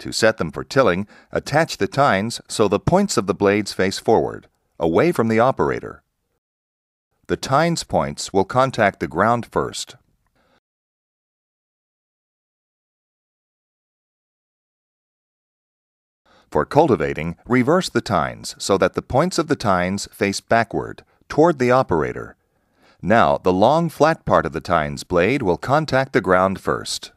To set them for tilling, attach the tines so the points of the blades face forward, away from the operator. The tines points will contact the ground first. For cultivating, reverse the tines so that the points of the tines face backward, toward the operator. Now, the long flat part of the tines blade will contact the ground first.